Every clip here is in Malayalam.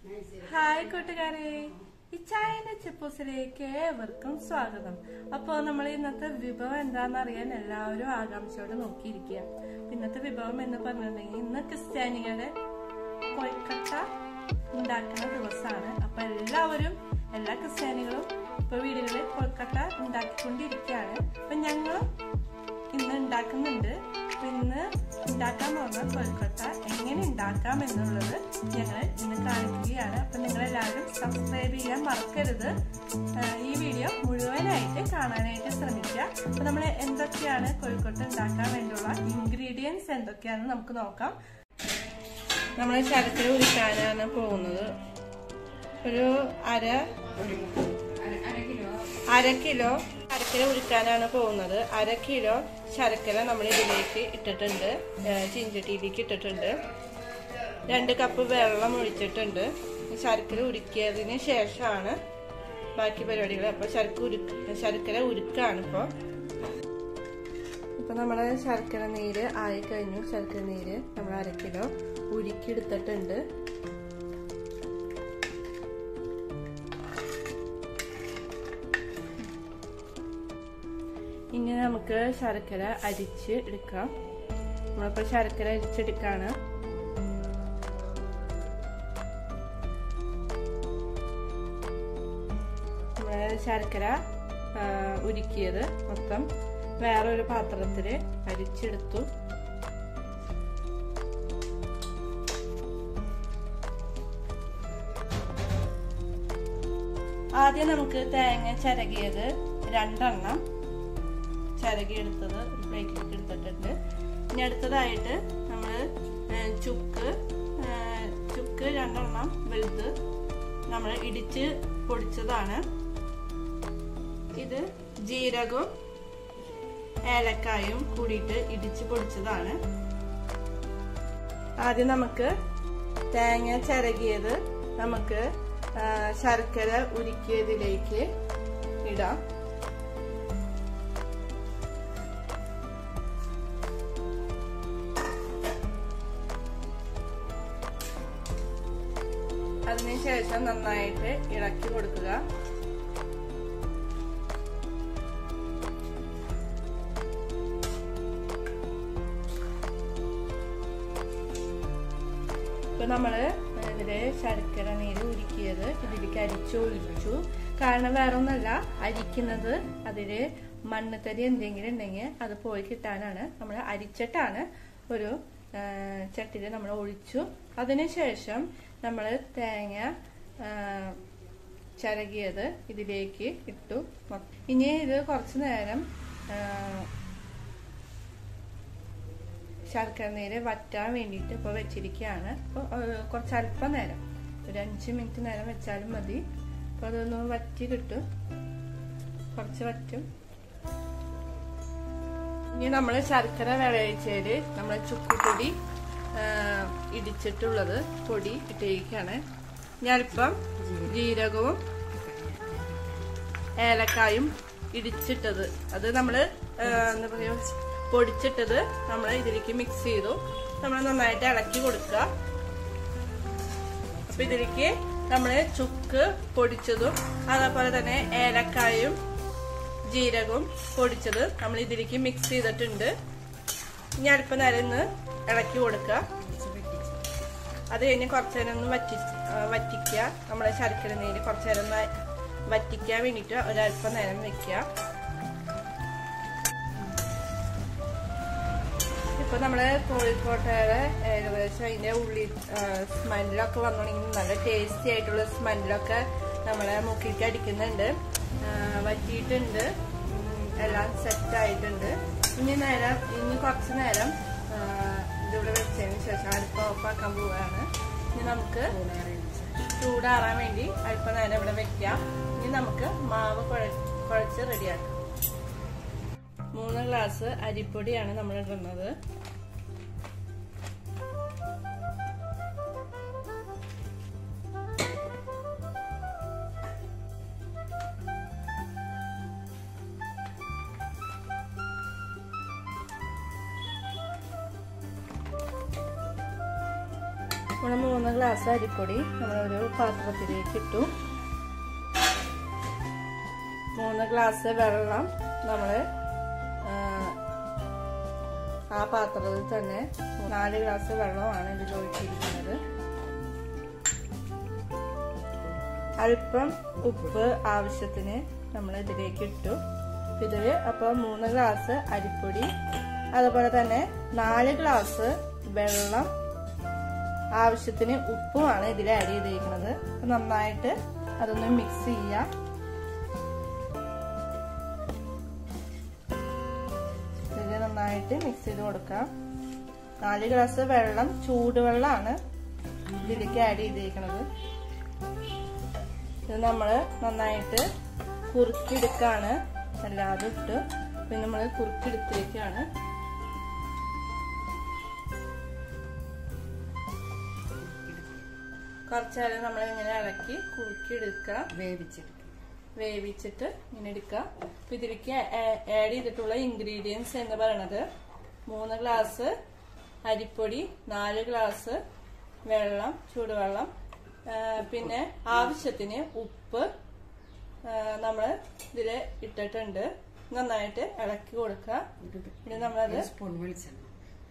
ഹായ് കൂട്ടുകാരെ. ഈ ചായന്റെ ചിപ്പൂസിലേക്ക് ഏവർക്കും സ്വാഗതം. അപ്പോൾ നമ്മൾ ഇന്നത്തെ വിഭവം എന്താണെന്ന് അറിയാൻ എല്ലാവരും ആകാംക്ഷയോടെ നോക്കിയിരിക്കുക ഇന്നത്തെ വിഭവം എന്ന് പറഞ്ഞിട്ടുണ്ടെങ്കിൽ ഇന്ന് ക്രിസ്ത്യാനികളെ കൊയ്ക്കട്ട ഉണ്ടാക്കുന്ന ദിവസമാണ്. അപ്പൊ എല്ലാവരും എല്ലാ ക്രിസ്ത്യാനികളും ഇപ്പൊ വീടുകളിൽ കൊൽക്കട്ട ഉണ്ടാക്കിക്കൊണ്ടിരിക്കുകയാണ്. അപ്പൊ ഞങ്ങളും ഇന്ന് ഉണ്ടാക്കുന്നുണ്ട്. ഇന്ന് ഉണ്ടാക്കാൻ പോകുന്ന കൊൽക്കത്ത എങ്ങനെ ഉണ്ടാക്കാം എന്നുള്ളത് ഞങ്ങൾ ഇന്ന് കാണിക്കുകയാണ്. അപ്പൊ നിങ്ങൾ എല്ലാവരും സബ്സ്ക്രൈബ് ചെയ്യാൻ മറക്കരുത്. ഈ വീഡിയോ മുഴുവനായിട്ട് കാണാനായിട്ട് ശ്രമിക്കുക. അപ്പൊ നമ്മൾ എന്തൊക്കെയാണ് കൊൽക്കത്ത ഉണ്ടാക്കാൻ വേണ്ടിയുള്ള ഇൻഗ്രീഡിയൻസ് എന്തൊക്കെയാണെന്ന് നമുക്ക് നോക്കാം. നമ്മൾ ശരക്കര ഉരുക്കാനാണ് പോകുന്നത്. ഒരു അര അര കിലോ ശർക്കര ഉരുക്കാനാണ് പോകുന്നത്. അര കിലോ ശർക്കര നമ്മൾ ഇതിലേക്ക് ഇട്ടിട്ടുണ്ട് ചിഞ്ചട്ടിയിലേക്ക് ഇട്ടിട്ടുണ്ട്. രണ്ട് കപ്പ് വെള്ളം ഒഴിച്ചിട്ടുണ്ട്. ശർക്കര ഉരുക്കിയതിന് ശേഷമാണ് ബാക്കി പരിപാടികൾ. അപ്പോൾ ശർക്കര ഉരുക്ക് ശർക്കര ഉരുക്കാണ് ഇപ്പോൾ ഇപ്പൊ നമ്മളെ ശർക്കര നീര് ആയി കഴിഞ്ഞു ശർക്കര നീര് നമ്മൾ അര കിലോ ഉരുക്കി ഇനി നമുക്ക് ശർക്കര അരിച്ച് എടുക്കാം. നമ്മളിപ്പോ ശർക്കര അരിച്ചെടുക്കാണ്. ശർക്കര ഉരുക്കിയത് മൊത്തം വേറൊരു പാത്രത്തിൽ അരിച്ചെടുത്തു. ആദ്യം നമുക്ക് തേങ്ങ ചിരകിയത് രണ്ടെണ്ണം. ചിരകിയെടുത്തത് ഒരു പ്ലേറ്റിലേക്ക് എടുത്തിട്ടുണ്ട്. ഇനി അടുത്തതായിട്ട് നമ്മൾ ചുക്ക് ചുക്ക് രണ്ടെണ്ണം വലുത് നമ്മൾ ഇടിച്ച് പൊടിച്ചതാണ്. ഇത് ജീരകവും ഏലക്കായും കൂടിയിട്ട് ഇടിച്ച് പൊടിച്ചതാണ്. ആദ്യം നമുക്ക് തേങ്ങ ചിരകിയത് നമുക്ക് ശർക്കര ഉരുക്കിയതിലേക്ക് ഇടാം. അതിനുശേഷം നന്നായിട്ട് ഇളക്കി കൊടുക്കുക. ഇപ്പൊ നമ്മൾ ഇതിൽ ശർക്കര നീര് ഉരുക്കിയത് ഇതിലേക്ക് അരിച്ചൊഴിച്ചു. കാരണം വേറെ ഒന്നല്ല അരിക്കുന്നത് അതിൽ മണ്ണുതരി എന്തെങ്കിലും ഉണ്ടെങ്കിൽ അത് പോയി കിട്ടാനാണ്. നമ്മൾ അരിച്ചിട്ടാണ് ഒരു ചട്ടിയിൽ നമ്മൾ ഒഴിച്ചു. അതിനുശേഷം നമ്മൾ തേങ്ങ ചരകിയത് ഇതിലേക്ക് ഇട്ടു. ഇനി ഇത് കുറച്ച് നേരം ശർക്കര നീര് വറ്റാൻ വേണ്ടിയിട്ട് ഇപ്പോൾ വെച്ചിരിക്കുകയാണ്. അപ്പോൾ കുറച്ച് അല്പം നേരം ഒരു അഞ്ച് മിനിറ്റ് നേരം വെച്ചാലും മതി. അപ്പോൾ അതൊന്ന് വറ്റി കിട്ടും. കുറച്ച് വറ്റും. ഇനി നമ്മൾ ശർക്കര വിളയിച്ചതിൽ നമ്മൾ ചുക്കുപൊടി ഇടിച്ചിട്ടുള്ളത് പൊടി ഇട്ടിരിക്കുകയാണ് ഞാനിപ്പം ജീരകവും ഏലക്കായും ഇടിച്ചിട്ടത്. അത് നമ്മൾ എന്താ പറയുക പൊടിച്ചിട്ടത് നമ്മൾ ഇതിലേക്ക് മിക്സ് ചെയ്തു. നമ്മൾ നന്നായിട്ട് ഇളക്കി കൊടുക്കുക അപ്പൊ ഇതിലേക്ക് നമ്മൾ ചുക്ക് പൊടിച്ചതും അതേപോലെ തന്നെ ഏലക്കായും ജീരകവും പൊടിച്ചത് നമ്മൾ ഇതിലേക്ക് മിക്സ് ചെയ്തിട്ടുണ്ട്. ഇനി അല്പം നേരം ഒന്ന് ഇളക്കി കൊടുക്കുക. അത് കഴിഞ്ഞ് കുറച്ച് നേരം ഒന്ന് വറ്റി വറ്റിക്കുക. നമ്മളെ ശർക്കര നീര് കുറച്ച് നേരം ഒന്ന് വറ്റിക്കാൻ വേണ്ടിയിട്ട് ഒരല്പം നേരം വെക്കുക. ഇപ്പൊ നമ്മൾ കോഴിക്കോട്ടയുടെ ഏകദേശം അതിന്റെ ഉള്ളി സ്മെല്ലൊക്കെ വന്നു തുടങ്ങി നല്ല ടേസ്റ്റി ആയിട്ടുള്ള സ്മെല്ലൊക്കെ നമ്മളെ മുക്കിലേക്ക് അടിക്കുന്നുണ്ട്. വറ്റിയിട്ടുണ്ട്. എല്ലാം സെറ്റ് ആയിട്ടുണ്ട്. ഇനി നേരം ഇനി കുറച്ച് നേരം ഇതിവിടെ വെച്ചതിന് ശേഷം അടുപ്പ് ഓഫാക്കാൻ പോവുകയാണ് ഇനി നമുക്ക് ചൂടാറാൻ വേണ്ടി അല്പം നേരം ഇവിടെ വെക്കാം. ഇനി നമുക്ക് മാവ് കുഴ കുഴച്ച് റെഡിയാക്കാം മൂന്ന് ഗ്ലാസ് അരിപ്പൊടിയാണ് നമ്മൾ ഇടുന്നത്. നമ്മൾ മൂന്ന് ഗ്ലാസ് അരിപ്പൊടി നമ്മളൊരു പാത്രത്തിലേക്ക് ഇട്ടു. മൂന്ന് ഗ്ലാസ് വെള്ളം നമ്മൾ ആ പാത്രത്തിൽ തന്നെ നാല് ഗ്ലാസ് വെള്ളമാണ് ഇതിൽ ഒഴിച്ചിരിക്കുന്നത്. അല്പം ഉപ്പ് ആവശ്യത്തിന് നമ്മൾ ഇതിലേക്ക് ഇട്ടു. ഇതിൽ അപ്പോൾ മൂന്ന് ഗ്ലാസ് അരിപ്പൊടി അതുപോലെ തന്നെ നാല് ഗ്ലാസ് വെള്ളം ആവശ്യത്തിന് ഉപ്പുമാണ് ഇതിൽ ആഡ് ചെയ്തിരിക്കുന്നത് നന്നായിട്ട് അതൊന്ന് മിക്സ് ചെയ്യാം. ഇത് നന്നായിട്ട് മിക്സ് ചെയ്ത് കൊടുക്കാം. നാല് ഗ്ലാസ് വെള്ളം ചൂടുവെള്ളമാണ് ഇതിലേക്ക് ആഡ് ചെയ്തിരിക്കുന്നത് ഇത് നമ്മൾ നന്നായിട്ട് കുറുക്കിയെടുക്കാണ്. എല്ലാതും ഇട്ട് പിന്നെ നമ്മൾ കുറുക്കിയെടുത്തേക്കാണ് കുറച്ചേരം നമ്മൾ ഇങ്ങനെ ഇളക്കി കുറുക്കിയെടുക്കുക എടുക്കുക വേവിച്ചിട്ട് ഇങ്ങനെ എടുക്കുക അപ്പൊ ഇതിലേക്ക് ആഡ് ചെയ്തിട്ടുള്ള ഇൻഗ്രീഡിയൻസ് എന്ന് പറയണത് മൂന്ന് ഗ്ലാസ് അരിപ്പൊടി നാല് ഗ്ലാസ് വെള്ളം ചൂടുവെള്ളം പിന്നെ ആവശ്യത്തിന് ഉപ്പ് നമ്മൾ ഇതിൽ ഇട്ടിട്ടുണ്ട്. നന്നായിട്ട് ഇളക്കി കൊടുക്കുക. പിന്നെ നമ്മളത്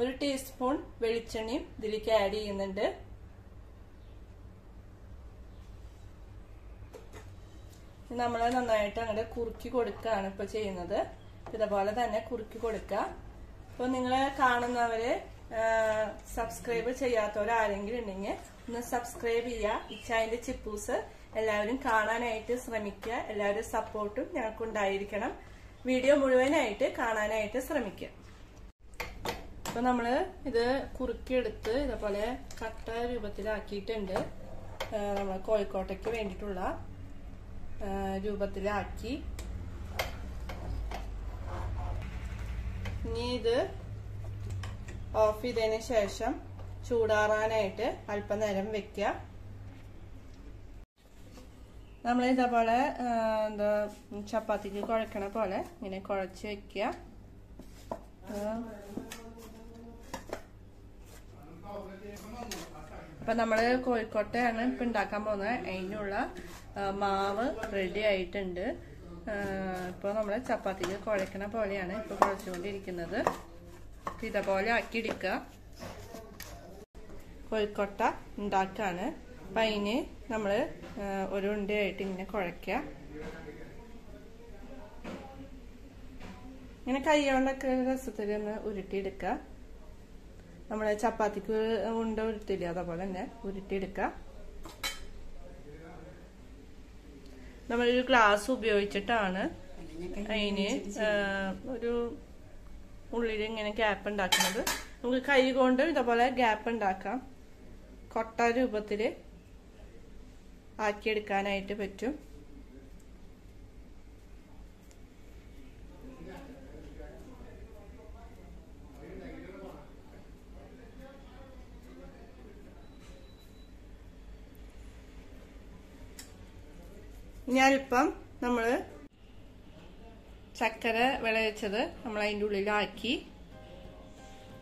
ഒരു ടീസ്പൂൺ വെളിച്ചെണ്ണയും ഇതിലേക്ക് ആഡ് ചെയ്യുന്നുണ്ട്. നമ്മൾ നന്നായിട്ട് അങ്ങോട്ട് കുറുക്കി കൊടുക്കുകയാണ് ഇപ്പൊ ചെയ്യുന്നത്. ഇതുപോലെ തന്നെ കുറുക്കി കൊടുക്കുക അപ്പോൾ നിങ്ങൾ കാണുന്നവര് സബ്സ്ക്രൈബ് ചെയ്യാത്തവരാരെങ്കിലും ഉണ്ടെങ്കിൽ ഒന്ന് സബ്സ്ക്രൈബ് ചെയ്യുക ഇച്ചായന്റെ ചിപ്പൂസ് എല്ലാവരും കാണാനായിട്ട് ശ്രമിക്കുക. എല്ലാവരും സപ്പോർട്ടും ഞങ്ങൾക്കുണ്ടായിരിക്കണം വീഡിയോ മുഴുവനായിട്ട് കാണാനായിട്ട് ശ്രമിക്കുക. അപ്പൊ നമ്മൾ ഇത് കുറുക്കിയെടുത്ത് ഇതേപോലെ കട്ട രൂപത്തിലാക്കിയിട്ടുണ്ട്. നമ്മൾ കോഴിക്കോട്ടയ്ക്ക് വേണ്ടിയിട്ടുള്ള രൂപത്തിലാക്കി. ഇനി ഇത് ഓഫ് ചെയ്തതിന് ശേഷം ചൂടാറാനായിട്ട് അല്പനേരം വെക്കുക നമ്മൾ ഇതേപോലെ എന്താ ചപ്പാത്തിക്ക് കുഴക്കണ പോലെ ഇങ്ങനെ കുഴച്ച് വെക്കുക അപ്പൊ നമ്മൾ കോഴിക്കോട്ടെയാണ് ഇപ്പൊ ഉണ്ടാക്കാൻ പോകുന്നത് അതിനുള്ള മാവ് റെഡി ആയിട്ടുണ്ട്. ആ, ഇപ്പൊ നമ്മൾ ചപ്പാത്തിക്ക് കുഴക്കണ പോലെയാണ് ഇപ്പൊ കുഴച്ചുകൊണ്ടിരിക്കുന്നത് ഇതേപോലെ ആക്കി എടുക്കുക കോഴിക്കോട്ട ഉണ്ടാക്കാണ് അപ്പൊ അതിന് നമ്മൾ ആ, ഒരു ഉണ്ടയായിട്ട് ഇങ്ങനെ കുഴക്ക. ഇങ്ങനെ കൈ കൊണ്ടൊക്കെ രസത്തിൽ ഒന്ന് ഉരുട്ടിയെടുക്കുക നമ്മൾ ചപ്പാത്തിക്ക് ഉണ്ട ഉരുട്ടില്ല അതേപോലെ തന്നെ ഉരുട്ടിയെടുക്കുക. നമ്മളൊരു ഗ്ലാസ് ഉപയോഗിച്ചിട്ടാണ് അതിന് ഒരു ഉള്ളിൽ ഇങ്ങനെ ഗ്യാപ്പ് ഉണ്ടാക്കുന്നത്. നമുക്ക് കൈ കൊണ്ട് ഇതേപോലെ ഗ്യാപ്പ് ഉണ്ടാക്കാം. കൊട്ട രൂപത്തിൽ ആക്കിയെടുക്കാനായിട്ട് പറ്റും. ഇനി നമ്മൾ ചക്കര വിളയിച്ചത് നമ്മൾ അതിന്റെ ഉള്ളിലാക്കി.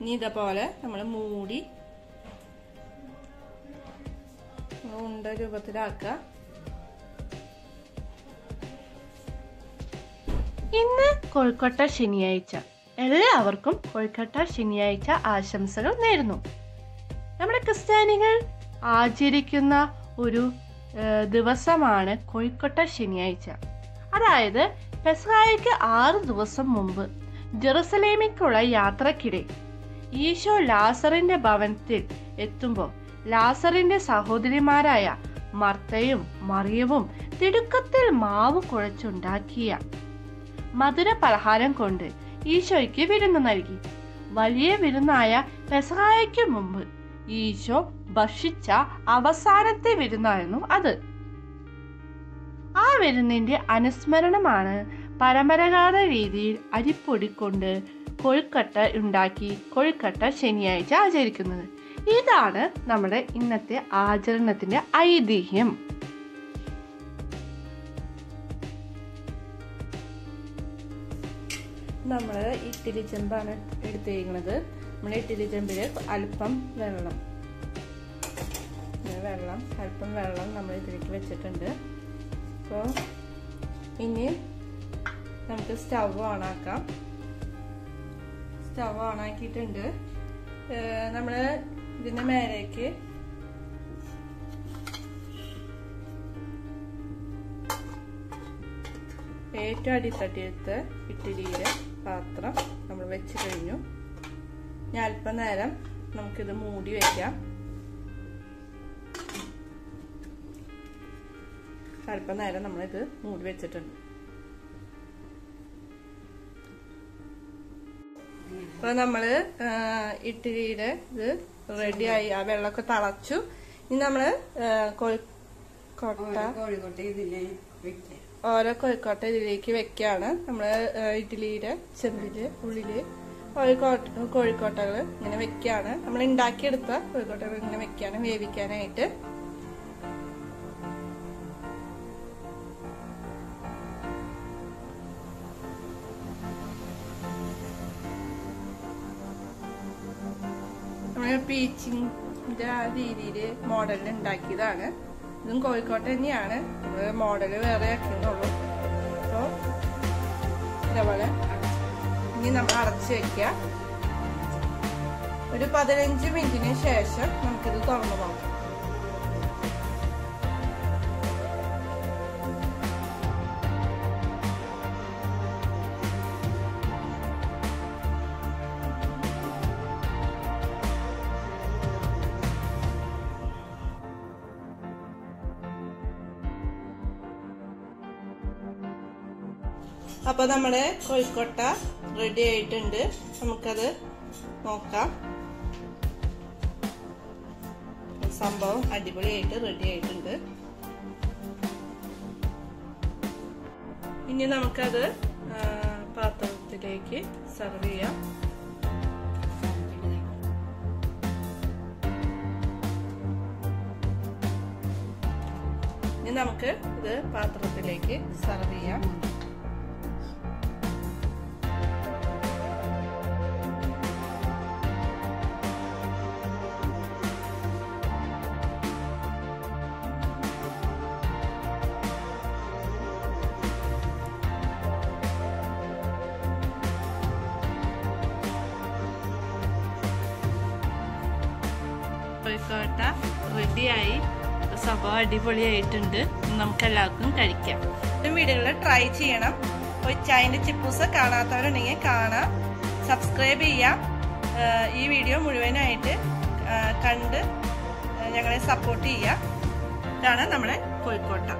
ഇനി ഇതേപോലെ നമ്മൾ മൂടി ഉണ്ട രൂപത്തിലാക്കുക. ഇന്ന് കൊൽക്കട്ട ശനിയാഴ്ച. എല്ലാവർക്കും കൊൽക്കട്ട ശനിയാഴ്ച ആശംസകൾ നേരുന്നു. നമ്മുടെ ക്രിസ്ത്യാനികൾ ആചരിക്കുന്ന ഒരു ദിവസമാണ് കോഴിക്കോട്ട ശനിയാഴ്ച. അതായത് പെസഹായിക്ക് ആറ് ദിവസം മുമ്പ് ജെറുസലേമിക്കുള്ള യാത്രക്കിടെ ഈശോ ലാസറിന്റെ ഭവനത്തിൽ എത്തുമ്പോൾ ലാസറിന്റെ സഹോദരിമാരായ മർത്തയും മറിയവും തിടുക്കത്തിൽ മാവ് കുഴച്ചുണ്ടാക്കിയ മധുര പലഹാരം കൊണ്ട് ഈശോയ്ക്ക് വിരുന്ന് നൽകി. വലിയ വിരുന്നായ പെസഹായയ്ക്ക് മുമ്പ് ഈശോ ഭക്ഷിച്ച അവസാനത്തെ വിരുന്നായിരുന്നു അത്. ആ വിരുന്നിന്റെ അനുസ്മരണമാണ് പരമ്പരാഗത രീതിയിൽ അരിപ്പൊടി കൊണ്ട് കൊഴുക്കട്ട ഉണ്ടാക്കി കൊഴുക്കട്ട ശനിയാഴ്ച ആചരിക്കുന്നത്. ഇതാണ് നമ്മുടെ ഇന്നത്തെ ആചരണത്തിന്റെ ഐതിഹ്യം. നമ്മൾ ഇത്തിരി ചെമ്പാണ് എടുത്തിരിക്കുന്നത്. നമ്മൾ ചെമ്പിൽ അല്പം വെള്ളം. വെള്ളം അല്പം വെള്ളം നമ്മൾ ഇതിലേക്ക് വെച്ചിട്ടുണ്ട്. അപ്പോൾ ഇനി നമുക്ക് സ്റ്റവ് ഓണാക്കാം. സ്റ്റവ് ഓണാക്കിയിട്ടുണ്ട്. നമ്മൾ ഇതിന്റെ മേലേക്ക് ഏറ്റവും അടിത്തട്ടിയെടുത്ത് ഇഡ്ഡലിയുടെ പാത്രം നമ്മൾ വെച്ച് കഴിഞ്ഞു. ഞാൻ അല്പനേരം നമുക്കിത് മൂടി വയ്ക്കാം അല്പനേരം നമ്മളിത് മൂടി വെച്ചിട്ടുണ്ട്. അപ്പൊ നമ്മൾ ഇഡ്ഡലിയുടെ ഇത് റെഡിയായി. ആ വെള്ളമൊക്കെ തളച്ചു. ഇനി നമ്മൾ കോഴിക്കോട്ട ഓരോ കോഴിക്കോട്ട ഇതിലേക്ക് വെക്കാണ്. നമ്മൾ ഇഡ്ഡലിയുടെ ചെമ്പിൽ ഉള്ളിൽ കോഴിക്കോട്ട കോഴിക്കോട്ടകൾ ഇങ്ങനെ വെക്കാണ്. നമ്മൾ ഉണ്ടാക്കിയെടുത്ത കോഴിക്കോട്ടകൾ ഇങ്ങനെ വെക്കാണ് വേവിക്കാനായിട്ട്. നമ്മൾ ആ രീതിയിൽ മോഡലിൽ ഉണ്ടാക്കിയതാണ് ഇതും കോഴിക്കോട്ട് തന്നെയാണ്. മോഡൽ വേറെ ആക്കുന്നുള്ളൂ അപ്പോൾ ഇതേപോലെ ഇനി നമ്മൾ അടച്ചു വെക്കുക. ഒരു പതിനഞ്ച് മിനിറ്റിന് ശേഷം നമുക്കിത് തുറന്നു നോക്കാം. അപ്പൊ നമ്മുടെ കോഴിക്കോട്ട റെഡി ആയിട്ടുണ്ട്. നമുക്കത് നോക്കാം. സംഭവം അടിപൊളിയായിട്ട് റെഡി ആയിട്ടുണ്ട്. ഇനി നമുക്കത് പാത്രത്തിലേക്ക് സെർവ് ചെയ്യാം. ഇനി നമുക്ക് ഇത് പാത്രത്തിലേക്ക് സെർവ് ചെയ്യാം. കോഴിക്കോട്ട റെഡിയായി. സംഭവം അടിപൊളിയായിട്ടുണ്ട്. നമുക്ക് എല്ലാവർക്കും കഴിക്കാം വീടുകളിൽ ട്രൈ ചെയ്യണം. ചൈന ചിപ്പൂസ് കാണാത്തവരുണ്ടെങ്കിൽ കാണാം. സബ്സ്ക്രൈബ് ചെയ്യാം. ഈ വീഡിയോ മുഴുവനായിട്ട് കണ്ട് ഞങ്ങളെ സപ്പോർട്ട് ചെയ്യാം. ഇതാണ് നമ്മുടെ കോഴിക്കോട്ട.